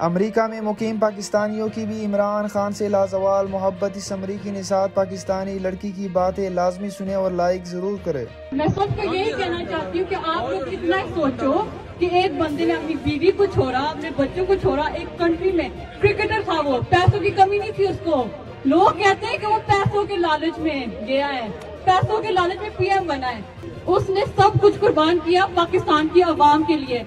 अमरीका में मुकीम पाकिस्तानियों की भी इमरान खान से लाजवाल मोहब्बत। इस अमरीकी निषाद पाकिस्तानी लड़की की बातें लाजमी सुने और लाइक ज़रूर करे। मैं सबको यही कहना चाहती हूँ कि आप लोग इतना सोचो कि एक बंदे ने अपनी बीवी को छोड़ा, अपने बच्चों को छोड़ा, एक कंट्री में क्रिकेटर था वो। पैसों की कमी नहीं थी उसको। लोग कहते हैं कि वो पैसों के लालच में गया है, पैसों के लालच में पीएम बना है। उसने सब कुछ कुर्बान किया पाकिस्तान की आवाम के लिए।